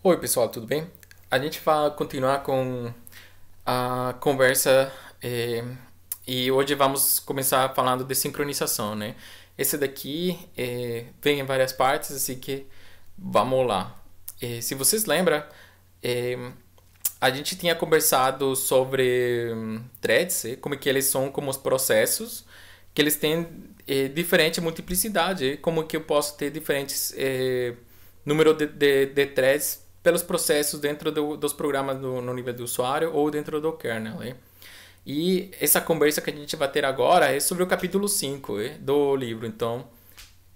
Oi, pessoal, tudo bem? A gente vai continuar com a conversa eh, e hoje vamos começar falando de sincronização, né? Esse daqui eh, vem em várias partes, assim que vamos lá. Eh, se vocês lembram, a gente tinha conversado sobre um, threads, como que eles são como os processos, que eles têm diferente multiplicidade, como que eu posso ter diferentes número de, de, de threads pelos processos dentro do, dos programas do, no nível do usuário ou dentro do kernel. Hein? E essa conversa que a gente vai ter agora é sobre o capítulo 5 hein, do livro. Então,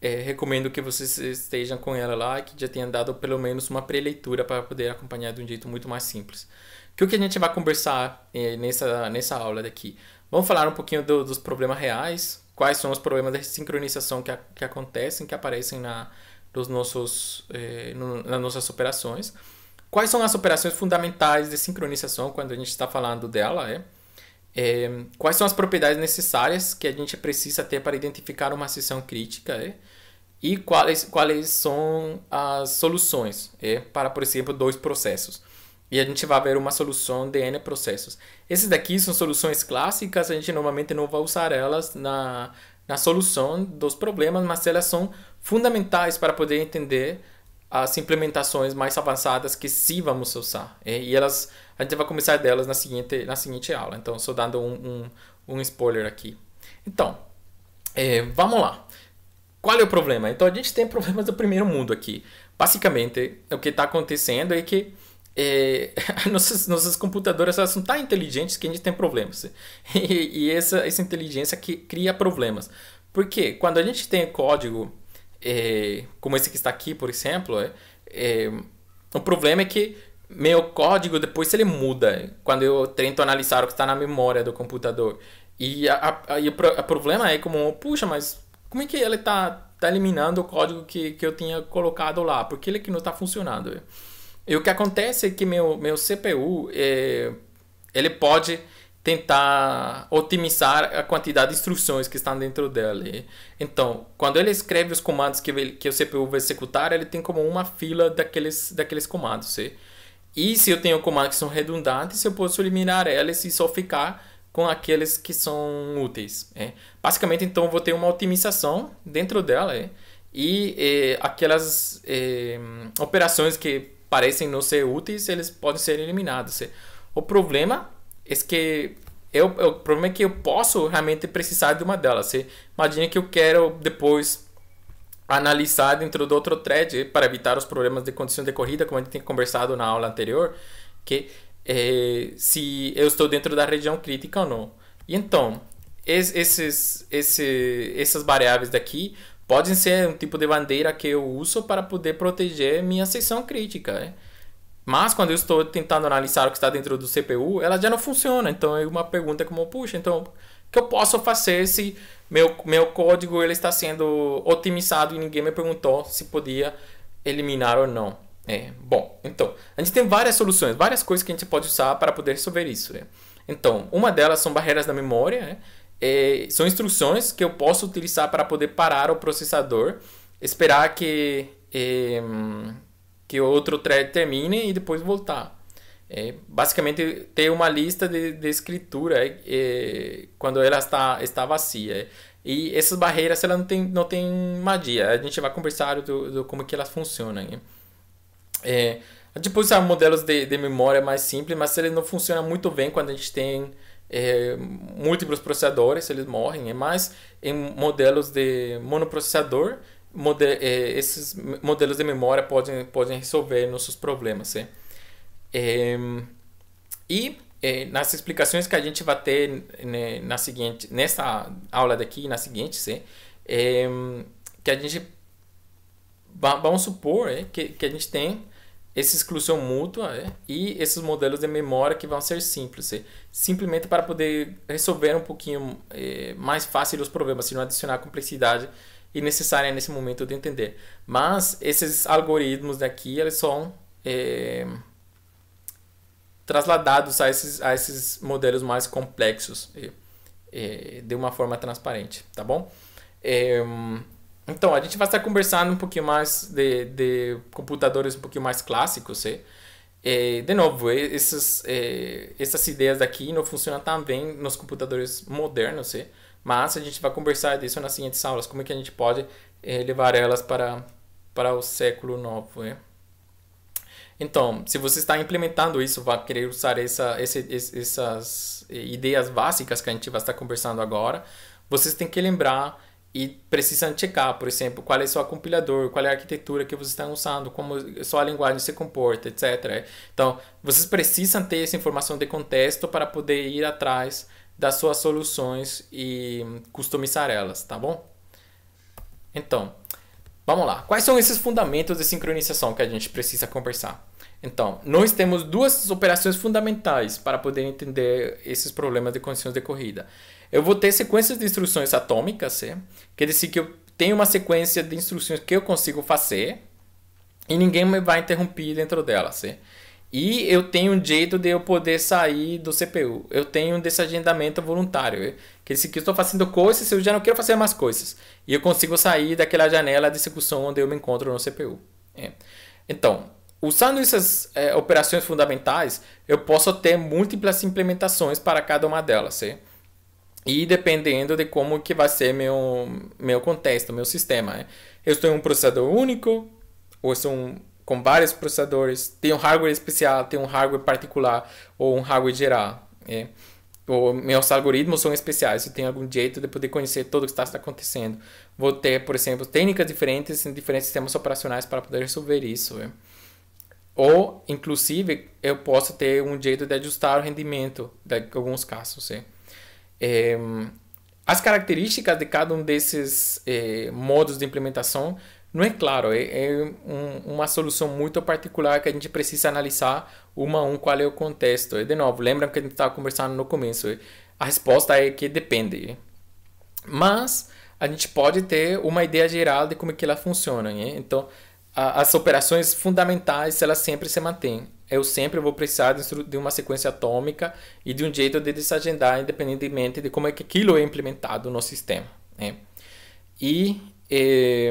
é, recomendo que vocês estejam com ela lá e que já tenham dado pelo menos uma pré-leitura para poder acompanhar de um jeito muito mais simples. Que o que a gente vai conversar é, nessa, nessa aula daqui? Vamos falar um pouquinho do, dos problemas reais, quais são os problemas de sincronização que, que acontecem, que aparecem na, dos nossos, eh, no, nas nossas operações. Quais são as operações fundamentais de sincronização quando a gente está falando dela? É? é? quais são as propriedades necessárias que a gente precisa ter para identificar uma sessão crítica? É? E quais, quais são as soluções é? para, por exemplo, dois processos? E a gente vai ver uma solução de N processos. Esses daqui são soluções clássicas, a gente normalmente não vai usar elas na, na solução dos problemas, mas elas são fundamentais para poder entender as implementações mais avançadas que sim vamos usar. E elas, a gente vai começar delas na seguinte, na seguinte aula. Então, estou dando um, um, um, spoiler aqui. Então, é, vamos lá. Qual é o problema? Então, a gente tem problemas do primeiro mundo aqui. Basicamente, o que está acontecendo é que é, nossas, nossas computadoras elas são tão inteligentes que a gente tem problemas. E, e essa, essa inteligência que cria problemas. Porque quando a gente tem código é, como esse que está aqui, por exemplo, é, é, o problema é que meu código depois ele muda quando eu tento analisar o que está na memória do computador. E, a, a, e o, problema é como, puxa, mas como é que ele está tá eliminando o código que, que eu tinha colocado lá? Por que ele que não está funcionando? E o que acontece é que meu, meu CPU, é, ele pode tentar otimizar a quantidade de instruções que estão dentro dela. Então, quando ele escreve os comandos que, ele, que o CPU vai executar, ele tem como uma fila daqueles, daqueles comandos. E se eu tenho comandos que são redundantes, eu posso eliminar eles e só ficar com aqueles que são úteis. É. Basicamente, então, vou ter uma otimização dentro dela. É. E é, aquelas operações que parecem não ser úteis, eles podem ser eliminados. É. O problema é que eu, o problema é que eu posso realmente precisar de uma delas. Você imagina que eu quero depois analisar dentro do outro thread para evitar os problemas de condição de corrida, como a gente tem conversado na aula anterior, que é, se eu estou dentro da região crítica ou não. E então, esses, esse, essas variáveis daqui podem ser um tipo de bandeira que eu uso para poder proteger minha seção crítica. Né? Mas quando eu estou tentando analisar o que está dentro do CPU, ela já não funciona. Então é uma pergunta como, puxa, então que eu posso fazer se meu, meu código ele está sendo otimizado e ninguém me perguntou se podia eliminar ou não. É, bom, então, a gente tem várias soluções, várias coisas que a gente pode usar para poder resolver isso. Né? Então, uma delas são barreiras da memória, né? é, são instruções que eu posso utilizar para poder parar o processador, esperar que é, que outro thread termine e depois voltar. É, basicamente ter uma lista de, de escritura é, é, quando ela está, está vazia. E essas barreiras ela não tem, não tem magia. A gente vai conversar do, do como que elas funcionam. É, a gente pode usar modelos de, de memória mais simples, mas eles não funcionam muito bem quando a gente tem é, múltiplos processadores, eles morrem. É mais em modelos de monoprocessador model, é, esses modelos de memória podem, podem resolver nossos problemas. É? É, e é, nas explicações que a gente vai ter né, na seguinte, nessa aula daqui na seguinte, é, que a gente vamos supor é, que, que a gente tem essa exclusão mútua é, e esses modelos de memória que vão ser simples, é, simplesmente para poder resolver um pouquinho é, mais fácil os problemas, se não adicionar complexidade e necessária nesse momento de entender. Mas esses algoritmos daqui, eles são é, trasladados a esses, a esses modelos mais complexos de uma forma transparente, tá bom? É, Então, a gente vai estar conversando um pouquinho mais de, de computadores um pouquinho mais clássicos, é? De novo, essas, é, essas ideias aqui não funcionam tão bem nos computadores modernos, é? Mas a gente vai conversar disso nas seguintes aulas, como é que a gente pode é, levar elas para, para o século novo. É? Então, se você está implementando isso, vai querer usar essa, esse, essas ideias básicas que a gente vai estar conversando agora, vocês têm que lembrar e precisam checar, por exemplo, qual é o seu compilador, qual é a arquitetura que vocês estão usando, como sua linguagem se comporta, etc. Então, vocês precisam ter essa informação de contexto para poder ir atrás das suas soluções e customizar elas, tá bom? Então, vamos lá. Quais são esses fundamentos de sincronização que a gente precisa conversar? Então, nós temos duas operações fundamentais para poder entender esses problemas de condições de corrida. Eu vou ter sequências de instruções atômicas, é? quer dizer que eu tenho uma sequência de instruções que eu consigo fazer e ninguém me vai interromper dentro delas. É? E eu tenho um jeito de eu poder sair do CPU. Eu tenho um desagendamento voluntário. É? Que eu estou fazendo coisas, eu já não quero fazer mais coisas. E eu consigo sair daquela janela de execução onde eu me encontro no CPU. É? Então, Usando essas é, operações fundamentais, eu posso ter múltiplas implementações para cada uma delas. Sim? E dependendo de como que vai ser meu, meu contexto, meu sistema. Né? Eu estou em um processador único, ou um, com vários processadores, tem um hardware especial, tem um hardware particular, ou um hardware geral. Né? Ou meus algoritmos são especiais, eu tenho algum jeito de poder conhecer tudo o que está acontecendo. Vou ter, por exemplo, técnicas diferentes em diferentes sistemas operacionais para poder resolver isso. Né? Ou, inclusive, eu posso ter um jeito de ajustar o rendimento de alguns casos. É. É, as características de cada um desses é, modos de implementação não é claro, é, é um, uma solução muito particular que a gente precisa analisar uma a um qual é o contexto. E, de novo, lembra que a gente estava conversando no começo. A resposta é que depende. Mas a gente pode ter uma ideia geral de como é que ela funciona. Então, as operações fundamentais elas sempre se mantêm. Eu sempre vou precisar de uma sequência atômica e de um jeito de desagendar, independentemente de como é que aquilo é implementado no sistema. Né? E eh,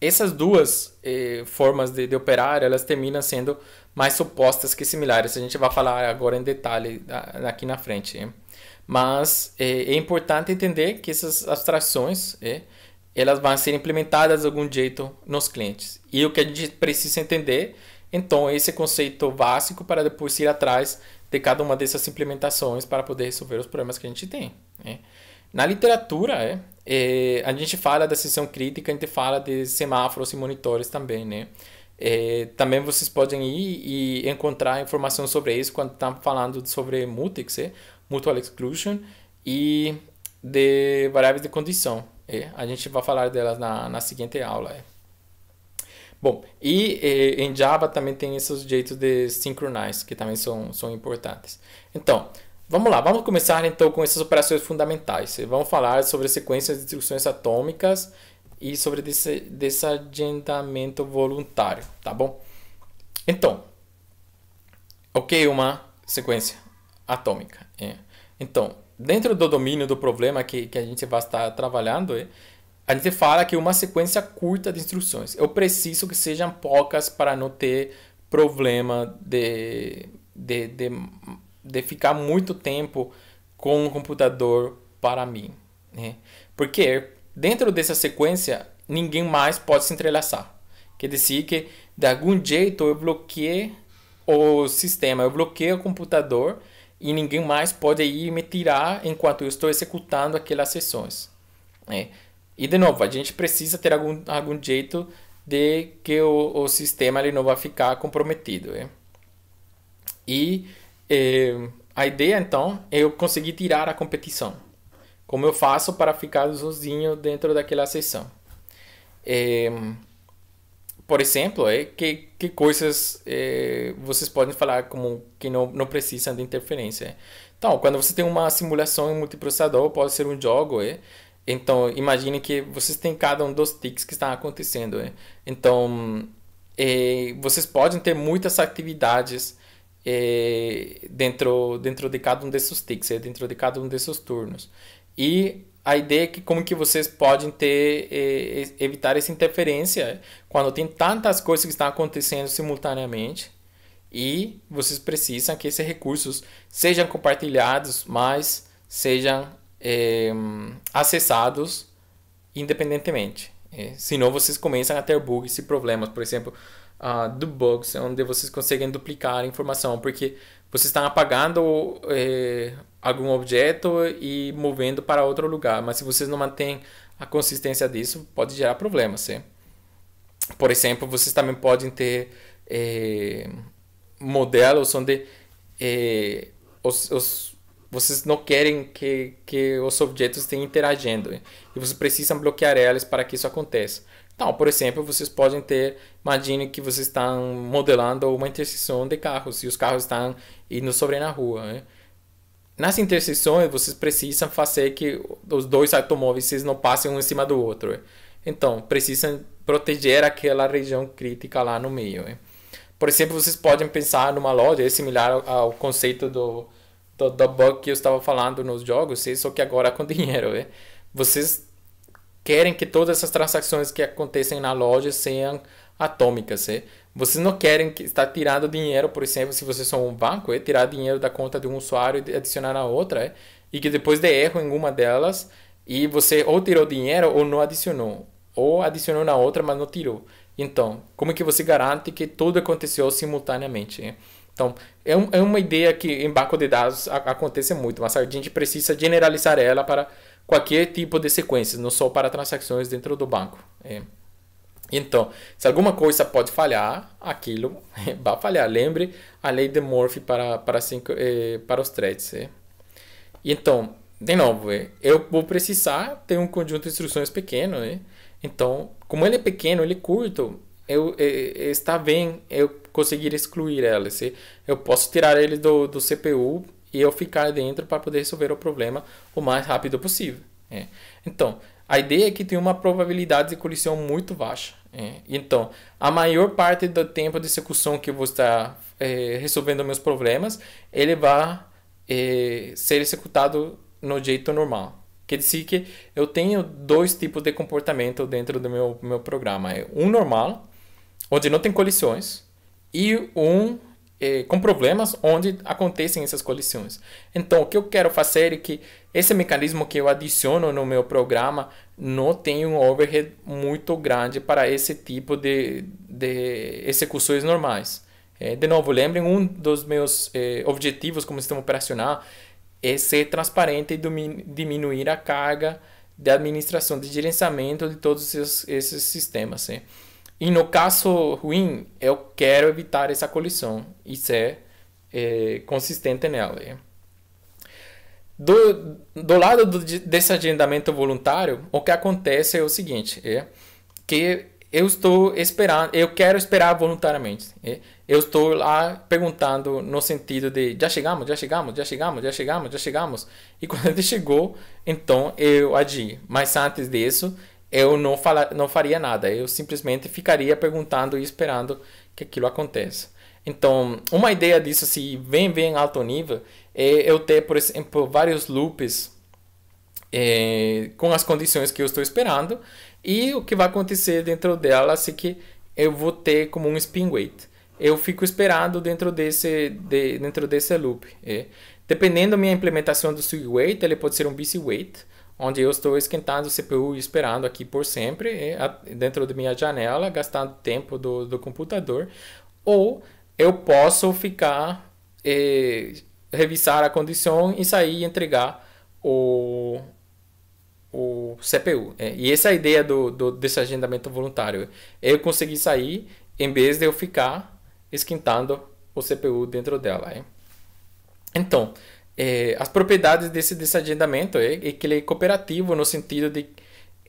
essas duas eh, formas de, de, operar, elas terminam sendo mais opostas que similares. A gente vai falar agora em detalhe aqui na frente. Né? Mas eh, é importante entender que essas abstrações elas vão ser implementadas de algum jeito nos clientes. E o que a gente precisa entender, então, é esse conceito básico para depois ir atrás de cada uma dessas implementações para poder resolver os problemas que a gente tem. Né? Na literatura, é, é, a gente fala da sessão crítica, a gente fala de semáforos e monitores também, né? É, também vocês podem ir e encontrar informação sobre isso quando estão falando sobre MUTEX, é? Mutual Exclusion, e de variáveis de condição. É, a gente vai falar delas na, na seguinte aula. É. Bom, e, e, em Java também tem esses jeitos de synchronize, que também são, são importantes. Então, vamos lá, vamos começar então com essas operações fundamentais. Vamos falar sobre sequências de instruções atômicas e sobre desse, desagendamento voluntário, tá bom? Então, o que é uma sequência atômica? É. Então, dentro do domínio do problema que, que a gente vai estar trabalhando, é, a gente fala que uma sequência curta de instruções. Eu preciso que sejam poucas para não ter problema de, de, de, de ficar muito tempo com o computador para mim. Né? Porque dentro dessa sequência, ninguém mais pode se entrelaçar. Quer dizer que, de algum jeito, eu bloqueio o sistema, eu bloqueio o computador e ninguém mais pode ir me tirar enquanto eu estou executando aquelas sessões. Né? E de novo, a gente precisa ter algum, algum jeito de que o, o sistema ele não vai ficar comprometido. Né? E eh, a ideia então é eu conseguir tirar a competição. Como eu faço para ficar sozinho dentro daquela sessão. Eh, por exemplo, é que, que coisas é, vocês podem falar como que não, não precisam de interferência. Então, quando você tem uma simulação em multiprocessador, pode ser um jogo, é? Então, imagine que vocês têm cada um dos ticks que estão acontecendo. É? Então, é, vocês podem ter muitas atividades é, dentro, dentro de cada um desses ticks, é? dentro de cada um desses turnos. E a ideia é que como que vocês podem ter eh, evitar essa interferência quando tem tantas coisas que estão acontecendo simultaneamente e vocês precisam que esses recursos sejam compartilhados, mas sejam eh, acessados independentemente. Eh, senão vocês começam a ter bugs e problemas, por exemplo, uh, do bugs, onde vocês conseguem duplicar a informação, porque vocês estão apagando eh, algum objeto e movendo para outro lugar. Mas se vocês não mantêm a consistência disso, pode gerar problemas. Sim? Por exemplo, vocês também podem ter eh, modelos onde eh, os, os, vocês não querem que, que os objetos estejam interagindo e vocês precisam bloquear eles para que isso aconteça. Então, por exemplo, vocês podem ter, imagine que vocês estão modelando uma interseção de carros e os carros estão indo sobre na rua. Né? Nas interseções, vocês precisam fazer que os dois automóveis não passem um em cima do outro. Então, precisam proteger aquela região crítica lá no meio. Por exemplo, vocês podem pensar numa loja, é similar ao conceito do, do, do bug que eu estava falando nos jogos, só que agora com dinheiro. Vocês querem que todas essas transações que acontecem na loja sejam atômicas. É? Vocês não querem que está tirando dinheiro, por exemplo, se vocês são um banco, é tirar dinheiro da conta de um usuário e adicionar na outra, é? e que depois de erro em uma delas, e você ou tirou dinheiro ou não adicionou, ou adicionou na outra, mas não tirou. Então, como é que você garante que tudo aconteceu simultaneamente? É? Então, é, um, é uma ideia que em banco de dados acontece muito, mas a gente precisa generalizar ela para qualquer tipo de sequência, não só para transações dentro do banco. É. Então, se alguma coisa pode falhar, aquilo vai falhar. Lembre a lei de Murphy para, para, cinco, eh, para os threads. Eh. Então, de novo, eu vou precisar ter um conjunto de instruções pequeno. Então, como ele é pequeno, ele é curto, eu, está bem eu conseguir excluir elas. Eu posso tirar ele do, do CPU e eu ficar dentro para poder resolver o problema o mais rápido possível. Eh. Então, a ideia é que tem uma probabilidade de colisão muito baixa. É. Então, a maior parte do tempo de execução que eu vou estar é, resolvendo meus problemas, ele vai é, ser executado no jeito normal. Quer dizer que eu tenho dois tipos de comportamento dentro do meu, meu programa. É um normal, onde não tem colisões, e um é, com problemas onde acontecem essas colisões. Então, o que eu quero fazer é que esse mecanismo que eu adiciono no meu programa não tenha um overhead muito grande para esse tipo de, de execuções normais. É, de novo, lembrem, um dos meus é, objetivos como sistema operacional é ser transparente e diminuir a carga de administração, de gerenciamento de todos esses, esses sistemas. É. E no caso ruim, eu quero evitar essa colisão e ser é, consistente nela. É. Do, do lado do, desse agendamento voluntário, o que acontece é o seguinte, é que eu estou esperando, eu quero esperar voluntariamente. É? Eu estou lá perguntando no sentido de já chegamos, já chegamos, já chegamos, já chegamos, já chegamos. E quando ele chegou, então eu agi. Mas antes disso, eu não, fala, não faria nada. Eu simplesmente ficaria perguntando e esperando que aquilo aconteça. Então, uma ideia disso, se vem bem alto nível, é eu ter, por exemplo, vários loops é, com as condições que eu estou esperando. E o que vai acontecer dentro delas é que eu vou ter como um spin wait. Eu fico esperando dentro desse, de, dentro desse loop. É. Dependendo da minha implementação do swing wait, ele pode ser um busy wait onde eu estou esquentando o CPU e esperando aqui por sempre, dentro da minha janela, gastando tempo do, do computador, ou eu posso ficar, eh, revisar a condição e sair e entregar o, o CPU. É. E essa é a ideia do, do, desse agendamento voluntário. Eu consegui sair em vez de eu ficar esquentando o CPU dentro dela. É. Então, é, as propriedades desse, desse agendamento é, é, que ele é cooperativo no sentido de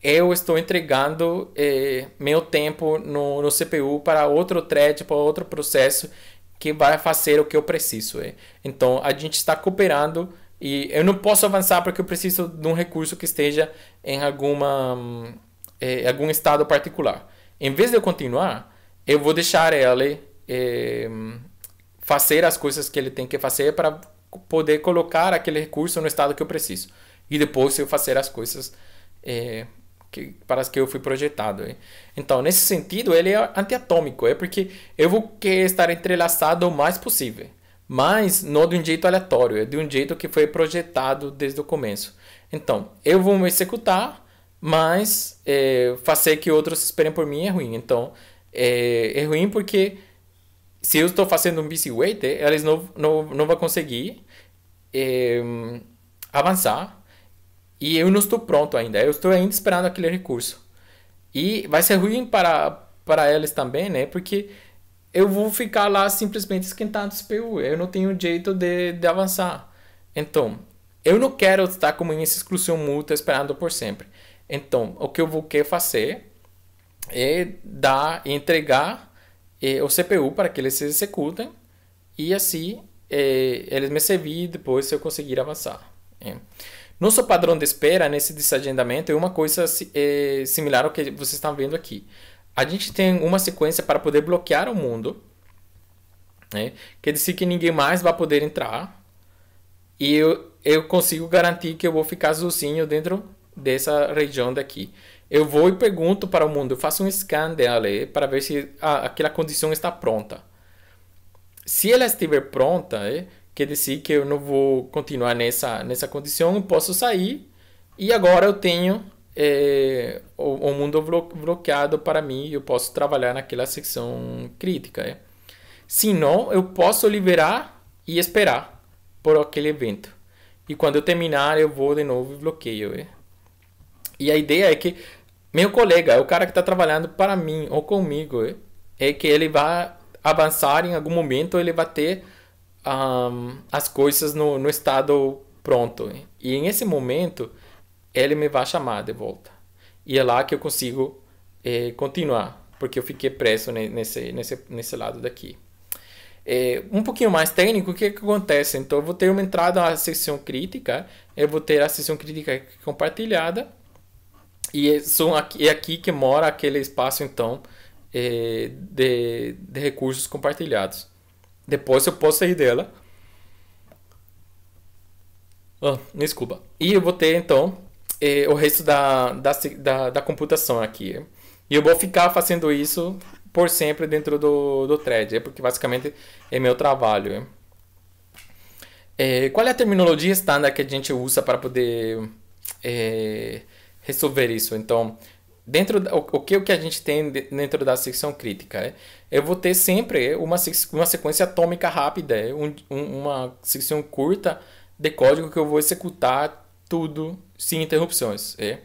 eu estou entregando é, meu tempo no, no, CPU para outro thread, para outro processo que vai fazer o que eu preciso. É. Então a gente está cooperando e eu não posso avançar porque eu preciso de um recurso que esteja em alguma é, algum estado particular. Em vez de eu continuar, eu vou deixar ele é, fazer as coisas que ele tem que fazer para poder colocar aquele recurso no estado que eu preciso. e depois eu fazer as coisas é, que, para as que eu fui projetado. É. Então, nesse sentido, ele é antiatômico, é porque eu vou querer estar entrelaçado o mais possível, mas não de um jeito aleatório, é de um jeito que foi projetado desde o começo. Então, eu vou me executar, mas é, fazer que outros esperem por mim é ruim. Então, é, é ruim porque se eu estou fazendo um busy wait, eles não, não, não vão conseguir é, avançar e eu não estou pronto ainda. Eu estou ainda esperando aquele recurso. E vai ser ruim para, para eles também, né? Porque eu vou ficar lá simplesmente esquentando o CPU. Eu não tenho jeito de, de avançar. Então, eu não quero estar como em exclusão mútua esperando por sempre. Então, o que eu vou querer fazer é dar, entregar eh, o CPU para que eles se executem e assim eh, eles me servir depois se eu conseguir avançar. É. Nosso padrão de espera nesse desagendamento é uma coisa é, similar ao que vocês estão vendo aqui. A gente tem uma sequência para poder bloquear o mundo, né? quer dizer que ninguém mais vai poder entrar, e eu, eu consigo garantir que eu vou ficar sozinho dentro dessa região daqui. Eu vou e pergunto para o mundo, eu faço um scan dela para ver se a, aquela condição está pronta. Se ela estiver pronta, é, quer dizer que eu não vou continuar nessa, nessa condição, eu posso sair e agora eu tenho é, o, o, mundo bloqueado para mim, eu posso trabalhar naquela secção crítica. É. Se não, eu posso liberar e esperar por aquele evento. E quando eu terminar, eu vou de novo e bloqueio. É. E a ideia é que meu colega, o cara que está trabalhando para mim ou comigo, é, é que ele vai avançar em algum momento, ele vai ter um, as coisas no, no estado pronto. E nesse momento, ele me vai chamar de volta. E é lá que eu consigo eh, continuar, porque eu fiquei preso nesse, nesse, nesse lado daqui. É, um pouquinho mais técnico, o que, que acontece? Então, eu vou ter uma entrada na seção crítica, eu vou ter a seção crítica compartilhada, e é, são aqui, é aqui que mora aquele espaço, então, é, de, de recursos compartilhados. Depois eu posso sair dela. Oh, desculpa. E eu vou ter então eh, o resto da, da, da, da, computação aqui. E eu vou ficar fazendo isso por sempre dentro do, do thread, é porque basicamente é meu trabalho. É, qual é a terminologia estándar que a gente usa para poder é, resolver isso? Então, dentro o, o que o que a gente tem dentro da secção crítica é, eu vou ter sempre uma, uma sequência atômica rápida é, um, um, uma secção curta de código que eu vou executar tudo sem interrupções é.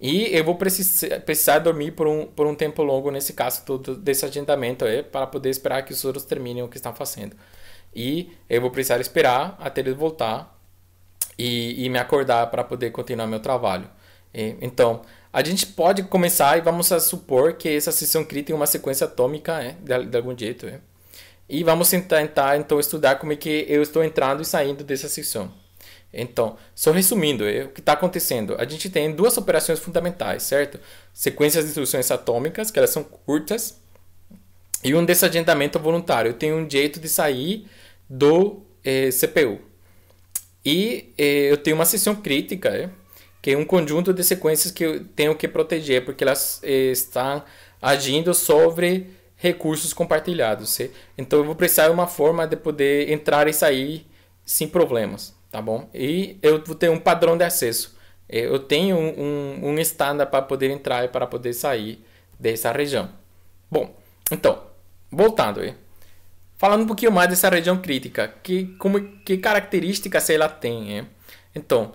e eu vou precisar, precisar dormir por um, por um tempo longo nesse caso todo desse agendamento é, para poder esperar que os outros terminem o que estão fazendo e eu vou precisar esperar até eles voltar e, e me acordar para poder continuar meu trabalho é. então a gente pode começar e vamos supor que essa seção crítica tem uma sequência atômica é, de, de, algum jeito. É. E vamos tentar então estudar como é que eu estou entrando e saindo dessa seção. Então, só resumindo, é, o que está acontecendo? A gente tem duas operações fundamentais, certo? Sequências de instruções atômicas, que elas são curtas, e um desagendamento voluntário. Eu tenho um jeito de sair do eh, CPU. E eh, eu tenho uma seção crítica, é, que é um conjunto de sequências que eu tenho que proteger, porque elas eh, estão agindo sobre recursos compartilhados. Então eu vou precisar de uma forma de poder entrar e sair sem problemas, tá bom? E eu vou ter um padrão de acesso. Eh, eu tenho um, um, estándar para poder entrar e para poder sair dessa região. Bom, então, voltando aí. Falando um pouquinho mais dessa região crítica, que, como, que características ela tem. É? Então,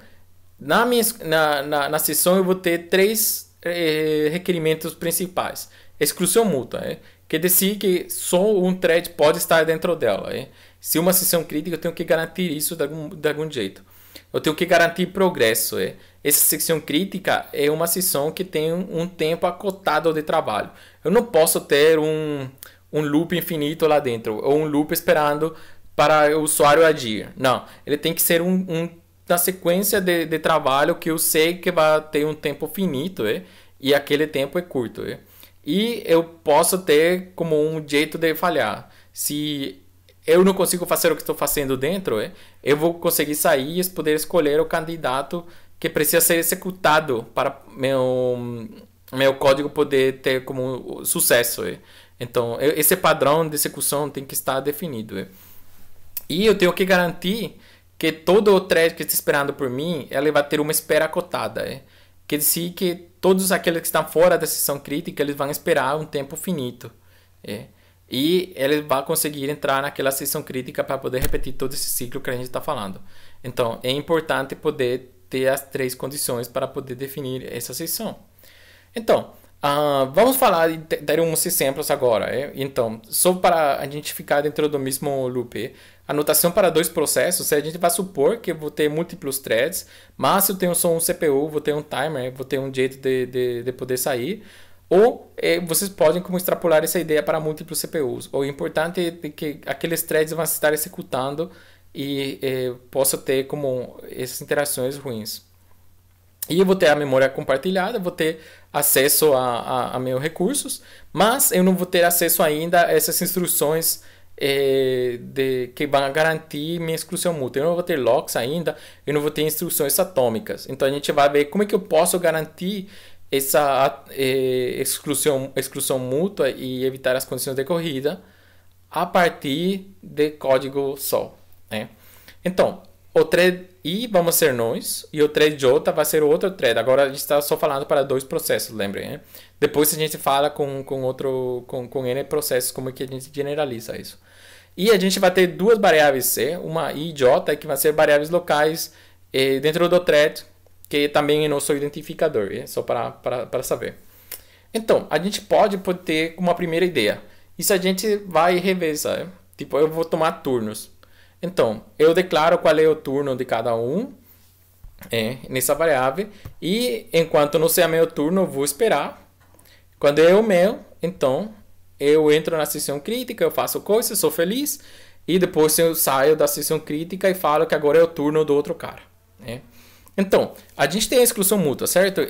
na, minha, na, na, na sessão eu vou ter três eh, requerimentos principais. Exclusão mútua, é? quer dizer que só um thread pode estar dentro dela. É? Se uma sessão crítica, eu tenho que garantir isso de algum, de algum jeito. Eu tenho que garantir progresso. É? Essa seção crítica é uma sessão que tem um tempo acotado de trabalho. Eu não posso ter um, um loop infinito lá dentro, ou um loop esperando para o usuário agir. Não, ele tem que ser um, um da sequência de, de trabalho que eu sei que vai ter um tempo finito, é? e aquele tempo é curto. É? E eu posso ter como um jeito de falhar. Se eu não consigo fazer o que estou fazendo dentro, é? eu vou conseguir sair e poder escolher o candidato que precisa ser executado para meu meu código poder ter como sucesso. Então, esse padrão de execução tem que estar definido. E eu tenho que garantir que todo o thread que está esperando por mim, ele vai ter uma espera cotada. Quer dizer que todos aqueles que estão fora da sessão crítica, eles vão esperar um tempo finito. É. E ele vai conseguir entrar naquela sessão crítica para poder repetir todo esse ciclo que a gente está falando. Então, é importante poder ter as três condições para poder definir essa sessão. Então, uh, vamos falar dar uns exemplos agora. É? Então, só para a gente ficar dentro do mesmo loop. A notação para dois processos, a gente vai supor que eu vou ter múltiplos threads, mas eu tenho só um CPU, vou ter um timer, vou ter um jeito de, de, de poder sair. Ou é, vocês podem como extrapolar essa ideia para múltiplos CPUs. O importante é que aqueles threads vão estar executando e é, possa ter como essas interações ruins. E eu vou ter a memória compartilhada, vou ter acesso a, a, a meus recursos, mas eu não vou ter acesso ainda a essas instruções é, de, que vão garantir minha exclusão mútua. Eu não vou ter locks ainda, eu não vou ter instruções atômicas. Então a gente vai ver como é que eu posso garantir essa é, exclusão, exclusão mútua e evitar as condições de corrida a partir de código só. Né? Então, o thread I vamos ser nós e o thread J vai ser outro thread. Agora a gente está só falando para dois processos, lembrem. Né? Depois a gente fala com, com outro com, com N processos como é que a gente generaliza isso. E a gente vai ter duas variáveis C, uma I e J, que vai ser variáveis locais eh, dentro do thread, que também é nosso identificador, é? só para, para, para saber. Então, a gente pode, pode ter uma primeira ideia. Isso a gente vai revezar. Tipo, eu vou tomar turnos. Então, eu declaro qual é o turno de cada um é, nessa variável. E enquanto não seja meu turno, vou esperar. Quando é o meu, então eu entro na sessão crítica, eu faço coisas, sou feliz. E depois eu saio da sessão crítica e falo que agora é o turno do outro cara. Né? Então, a gente tem a exclusão mútua, certo?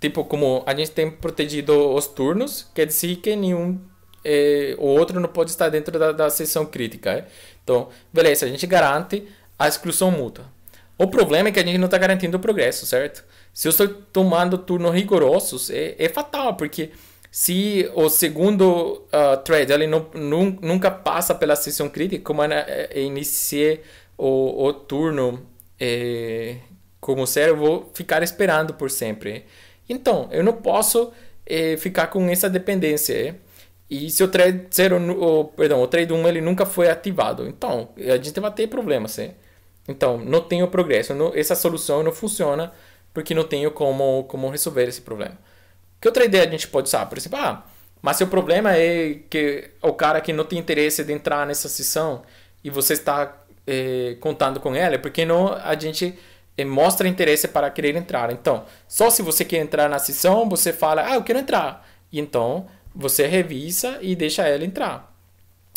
Tipo, como a gente tem protegido os turnos, quer dizer que nenhum é, o outro não pode estar dentro da, da sessão crítica. É? Então, beleza, a gente garante a exclusão mútua. O problema é que a gente não está garantindo o progresso, certo? Se eu estou tomando turnos rigorosos, é, é fatal, porque se o segundo uh, thread ele não, nunca passa pela sessão crítica, como eu é, iniciei o, o turno é, como ser, eu vou ficar esperando por sempre. Então, eu não posso é, ficar com essa dependência. É? E se o thread 0, o, perdão, o thread 1 ele nunca foi ativado, então a gente vai ter problemas, né? Então, não tenho progresso, não, essa solução não funciona porque não tenho como, como resolver esse problema. Que outra ideia a gente pode usar? Por exemplo, ah, mas se o problema é que o cara que não tem interesse de entrar nessa sessão e você está eh, contando com ela, porque não a gente eh, mostra interesse para querer entrar. Então, só se você quer entrar na sessão, você fala, ah, eu quero entrar. E então, você revisa e deixa ela entrar.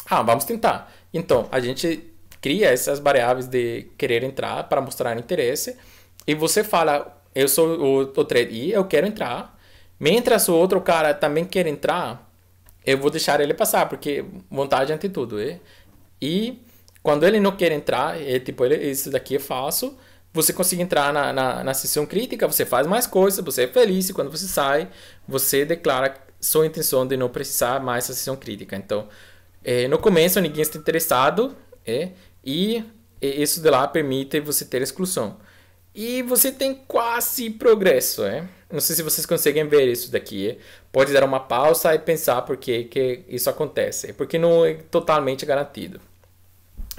Ah, vamos tentar. Então, a gente cria essas variáveis de querer entrar para mostrar interesse e você fala, eu sou o, o thread I, eu quero entrar. Mientras o outro cara também quer entrar, eu vou deixar ele passar, porque vontade ante tudo. É? E quando ele não quer entrar, é tipo, ele, isso daqui é falso, você consegue entrar na, na, na sessão crítica, você faz mais coisas, você é feliz, e quando você sai, você declara sua intenção de não precisar mais sessão crítica. Então, é, no começo ninguém está interessado é, e, isso de lá permite você ter exclusão. E você tem quase progresso, é? Não sei se vocês conseguem ver isso daqui. É? Pode dar uma pausa e pensar por que, que isso acontece. Porque não é totalmente garantido.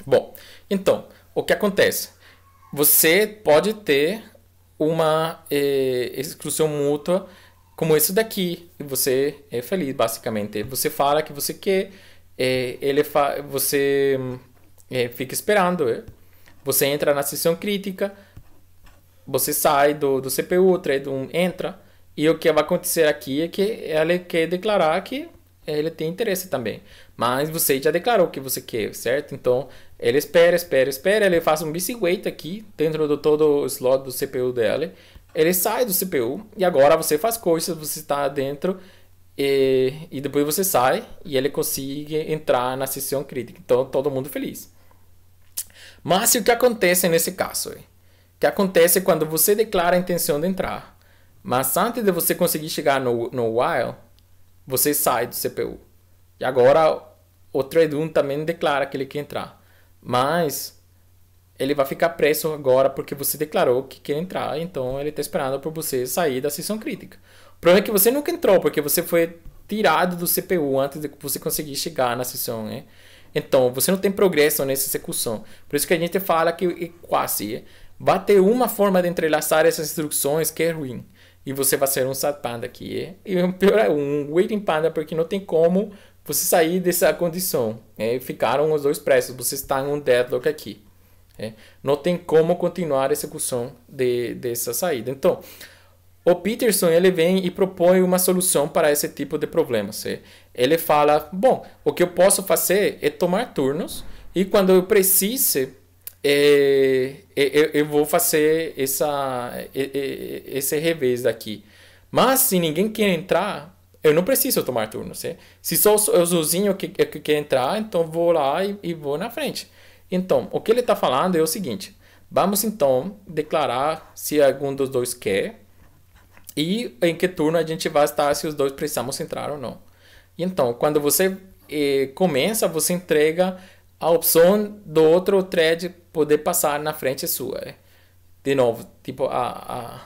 Bom, então, o que acontece? Você pode ter uma eh, exclusão mútua como isso daqui, você é feliz, basicamente. Você fala que você quer, é, ele fa você é, fica esperando, é? você entra na sessão crítica, você sai do, do CPU, o thread 1 entra, e o que vai acontecer aqui é que ele quer declarar que ele tem interesse também. Mas você já declarou que você quer, certo? Então, ele espera, espera, espera, ele faz um busy wait aqui, dentro do todo o slot do CPU dele, ele sai do CPU e agora você faz coisas, você está dentro e, e depois você sai e ele consegue entrar na sessão crítica. Então todo mundo feliz. Mas o que acontece nesse caso? que acontece quando você declara a intenção de entrar. Mas antes de você conseguir chegar no, no while, você sai do CPU. E agora o thread 1 também declara que ele quer entrar. Mas ele vai ficar preso agora porque você declarou que quer entrar, então ele está esperando por você sair da sessão crítica. O problema é que você nunca entrou porque você foi tirado do CPU antes de você conseguir chegar na sessão, né? Então, você não tem progresso nessa execução. Por isso que a gente fala que é quase vai ter uma forma de entrelaçar essas instruções que é ruim. E você vai ser um SAT panda aqui. É? E o pior é um waiting panda, porque não tem como você sair dessa condição. É? Ficaram os dois preços, você está em um deadlock aqui. É? Não tem como continuar a execução de, dessa saída. Então, o Peterson ele vem e propõe uma solução para esse tipo de problemas. Ele fala: bom, o que eu posso fazer é tomar turnos e quando eu precise, é, é, eu vou fazer essa, esse revés daqui. Mas se ninguém quer entrar, eu não preciso tomar turnos. Se só eu sozinho que, que quer entrar, então vou lá e, e vou na frente. Então, o que ele está falando é o seguinte: vamos então declarar se algum dos dois quer e em que turno a gente vai estar se os dois precisamos entrar ou não. Então, quando você eh, começa, você entrega a opção do outro thread poder passar na frente sua. É. De novo, tipo a, a,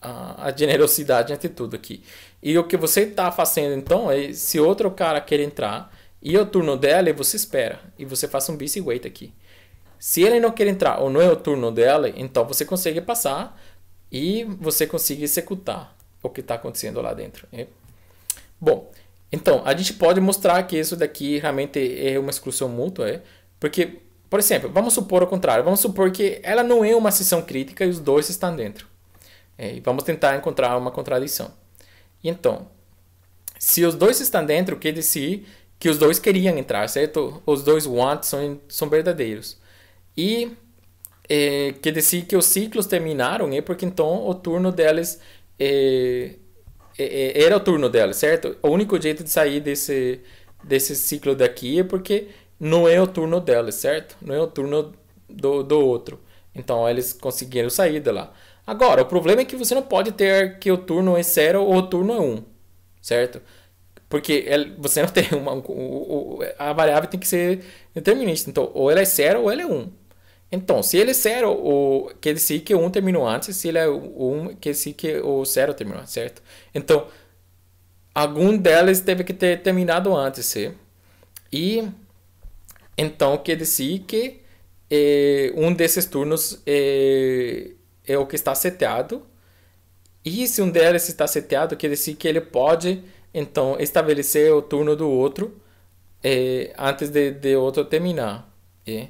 a, a generosidade ante tudo aqui. E o que você está fazendo então é, se outro cara quer entrar e o turno dela, você espera e você faz um busy wait aqui. Se ele não quer entrar ou não é o turno dela, então você consegue passar e você conseguir executar o que está acontecendo lá dentro. Bom, então a gente pode mostrar que isso daqui realmente é uma exclusão mútua, é? porque, por exemplo, vamos supor o contrário, vamos supor que ela não é uma sessão crítica e os dois estão dentro. É, e vamos tentar encontrar uma contradição. Então, se os dois estão dentro, quer dizer que os dois queriam entrar, certo? Os dois wants são, são verdadeiros. E é, quer dizer que os ciclos terminaram, é porque então o turno delas é, é, era o turno delas, certo? O único jeito de sair desse, desse ciclo daqui é porque não é o turno delas, certo? Não é o turno do, do outro. Então eles conseguiram sair de lá. Agora, o problema é que você não pode ter que o turno é zero ou o turno é um, certo? Porque você não tem uma. A variável tem que ser determinista. Então, ou ela é zero ou ela é um. Então, se ele é zero, quer dizer que o 1 terminou antes, se ele é 1, quer dizer que o 0 terminou certo? Então, algum delas teve que ter terminado antes? E, então, quer dizer que é, um desses turnos é, é o que está seteado. E se um deles está seteado, quer dizer que ele pode, então, estabelecer o turno do outro é, antes de, de outro terminar. É?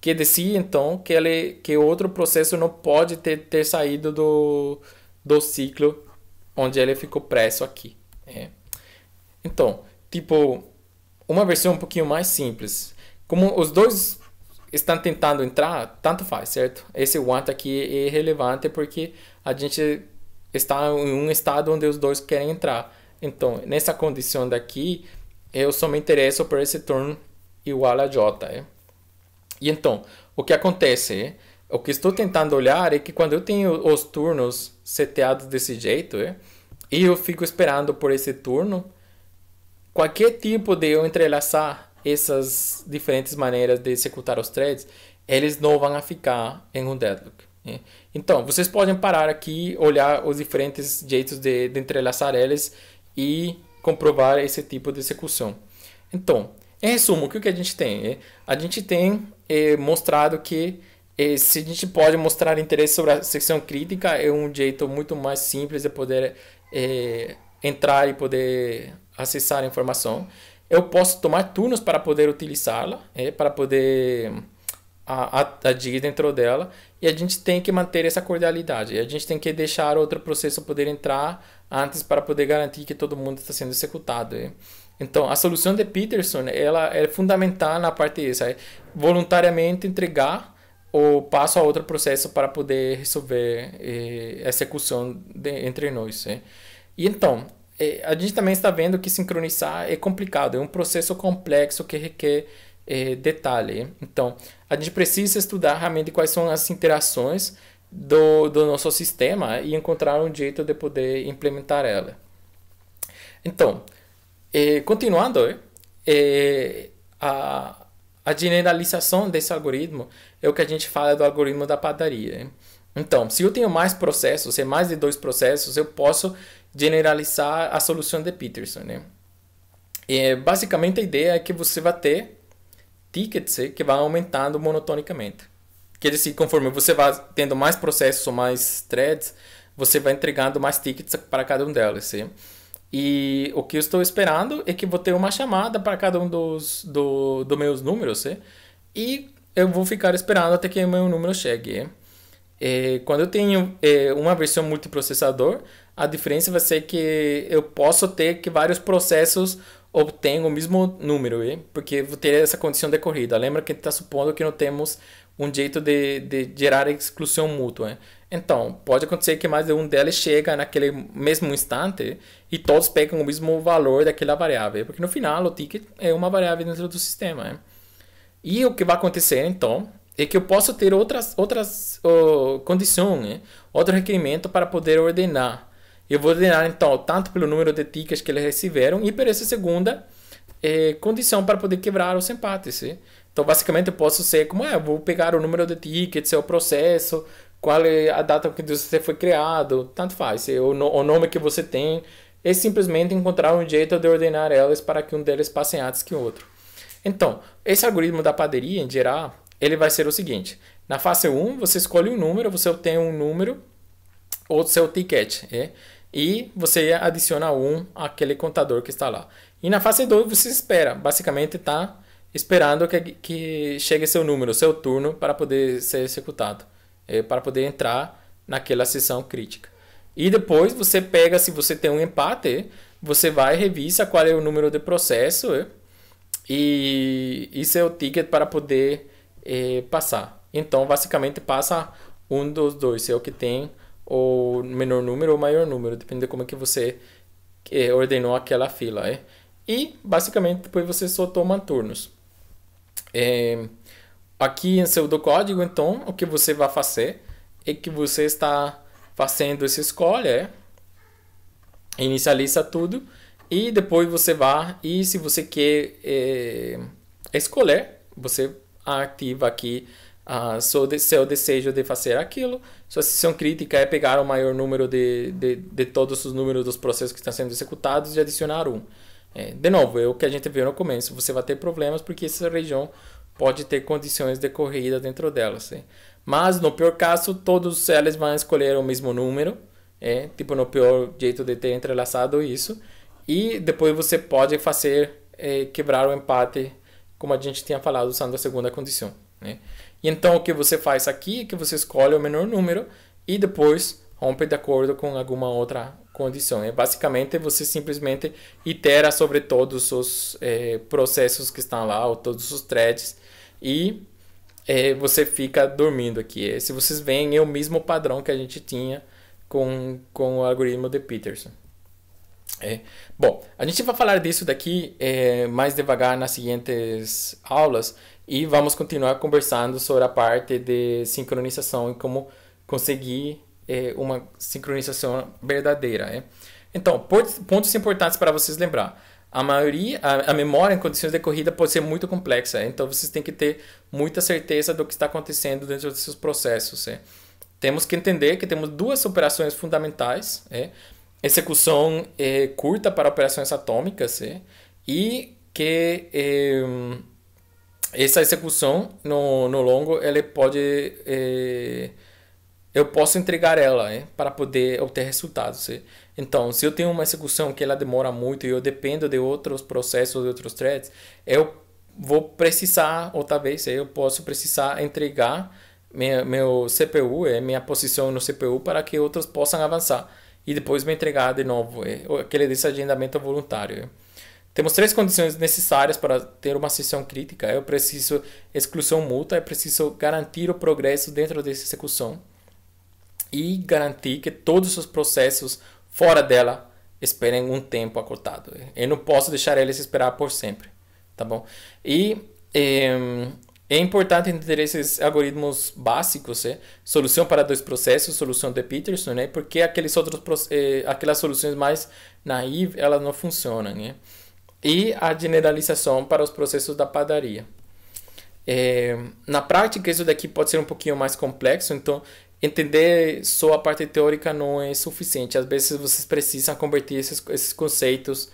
que dizia então que ele que outro processo não pode ter, ter saído do, do ciclo onde ele ficou preso aqui. É. Então, tipo, uma versão um pouquinho mais simples. Como os dois estão tentando entrar, tanto faz, certo? Esse want aqui é relevante porque a gente está em um estado onde os dois querem entrar. Então, nessa condição daqui, eu só me interesso por esse turno igual a j. É? E então, o que acontece? O que estou tentando olhar é que quando eu tenho os turnos seteados desse jeito, é, e eu fico esperando por esse turno, qualquer tipo de eu entrelaçar essas diferentes maneiras de executar os threads, eles não vão ficar em um deadlock. É. Então, vocês podem parar aqui, olhar os diferentes jeitos de, de entrelaçar eles e comprovar esse tipo de execução. Então, em resumo, o que a gente tem? É, a gente tem é, mostrado que é, se a gente pode mostrar interesse sobre a secção crítica, é um jeito muito mais simples de poder é, entrar e poder acessar a informação. Eu posso tomar turnos para poder utilizá-la, é, para poder agir dentro dela, e a gente tem que manter essa cordialidade. A gente tem que deixar outro processo poder entrar antes para poder garantir que todo mundo está sendo executado. Então, a solução de Peterson ela é fundamental na parte essa, é voluntariamente entregar o passo a outro processo para poder resolver eh, a execução de, entre nós. É. E então, eh, a gente também está vendo que sincronizar é complicado, é um processo complexo que requer é, detalhe. Então, a gente precisa estudar realmente quais são as interações do, do nosso sistema e encontrar um jeito de poder implementar ela. Então, é, continuando, é, a, a generalização desse algoritmo é o que a gente fala do algoritmo da padaria. Então, se eu tenho mais processos, se é mais de dois processos, eu posso generalizar a solução de Peterson. Né? E, basicamente, a ideia é que você vai ter tickets que vão aumentando monotonicamente. Quer dizer, conforme você vai tendo mais processos ou mais threads, você vai entregando mais tickets para cada um delas. Sim? E o que eu estou esperando é que vou ter uma chamada para cada um dos do, meus números, sim? e eu vou ficar esperando até que meu número chegue. É, quando eu tenho é, uma versão multiprocessador, a diferença vai ser que eu posso ter que vários processos obtenham o mesmo número, é? porque vou ter essa condição decorrida. Lembra que está supondo que não temos um jeito de, de gerar exclusão mútua. Então, pode acontecer que mais de um deles chega naquele mesmo instante e todos pegam o mesmo valor daquela variável, porque no final o ticket é uma variável dentro do sistema. E o que vai acontecer então é que eu posso ter outras, outras uh, condições, outro requerimento para poder ordenar. Eu vou ordenar então tanto pelo número de tickets que eles receberam e por essa segunda eh, condição para poder quebrar os empates. Então, basicamente, eu posso ser como é, vou pegar o número de tickets, é o processo, qual é a data que você foi criado, tanto faz, é o, o nome que você tem, é simplesmente encontrar um jeito de ordenar elas para que um deles passe antes que o outro. Então, esse algoritmo da padaria, em geral, ele vai ser o seguinte. Na fase 1, você escolhe um número, você obtém um número, ou seu ticket, é? E você adiciona um àquele contador que está lá. E na fase 2, você espera, basicamente está esperando que, que chegue seu número, seu turno, para poder ser executado, é, para poder entrar naquela sessão crítica. E depois você pega, se você tem um empate, você vai revisa qual é o número de processo é, e, e seu ticket para poder é, passar. Então, basicamente, passa um dos dois, é o que tem o menor número ou maior número, depende de como é que você é, ordenou aquela fila. É. E, basicamente, depois você só toma turnos. É, aqui em seu do código, então, o que você vai fazer é que você está fazendo essa escolha, é, inicializa tudo e depois você vai e se você quer é, escolher, você ativa aqui a seu, seu desejo de fazer aquilo. Sua sessão crítica é pegar o maior número de, de, de todos os números dos processos que estão sendo executados e adicionar um. É, de novo, é o que a gente viu no começo. Você vai ter problemas porque essa região pode ter condições de corrida dentro dela. Sim. Mas no pior caso, todos eles vão escolher o mesmo número. É, tipo no pior jeito de ter entrelaçado isso. E depois você pode fazer é, quebrar o empate, como a gente tinha falado, usando a segunda condição. Né? E então o que você faz aqui é que você escolhe o menor número e depois rompe de acordo com alguma outra condição. É basicamente você simplesmente itera sobre todos os é, processos que estão lá, ou todos os threads, e é, você fica dormindo aqui. É, se vocês veem, é o mesmo padrão que a gente tinha com, com o algoritmo de Peterson. É. Bom, a gente vai falar disso daqui é, mais devagar nas seguintes aulas e vamos continuar conversando sobre a parte de sincronização e como conseguir é, uma sincronização verdadeira. É? Então, pontos importantes para vocês lembrar. A maioria, a, a, memória em condições de corrida pode ser muito complexa, então vocês têm que ter muita certeza do que está acontecendo dentro dos seus processos. É? Temos que entender que temos duas operações fundamentais, execução é, curta para operações atômicas e que é, essa execução no, no longo ele pode é, eu posso entregar ela é, para poder obter resultados. É. Então, se eu tenho uma execução que ela demora muito e eu dependo de outros processos, de outros threads, eu vou precisar, ou talvez eu posso precisar entregar minha, meu CPU, minha posição no CPU, para que outros possam avançar e depois me entregar de novo, aquele desagendamento voluntário. Temos três condições necessárias para ter uma sessão crítica. Eu preciso exclusão mútua, eu preciso garantir o progresso dentro dessa execução e garantir que todos os processos fora dela esperem um tempo acotado. Eu não posso deixar eles esperar por sempre, tá bom? E é, é importante entender esses algoritmos básicos, é? solução para dois processos, solução de Peterson, né? porque aqueles outros, é, aquelas soluções mais naive, elas não funcionam. Né? E a generalização para os processos da padaria. É, na prática, isso daqui pode ser um pouquinho mais complexo, então entender só a parte teórica não é suficiente. Às vezes vocês precisam converter esses, esses conceitos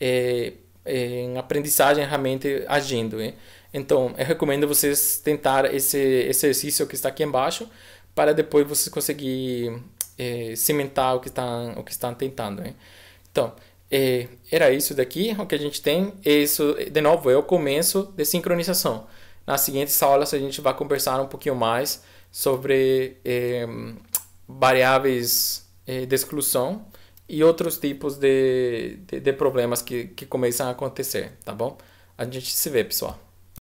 é, em aprendizagem realmente agindo. Né? Então, eu recomendo vocês tentar esse exercício que está aqui embaixo para depois vocês conseguir é, cimentar o que estão o que estão tentando. Né? Então, é, era isso daqui, o que a gente tem. Isso, de novo, é o começo de sincronização. Nas seguintes aulas a gente vai conversar um pouquinho mais sobre é, variáveis é, de exclusão e outros tipos de, de, de problemas que, que começam a acontecer, tá bom? A gente se vê, pessoal.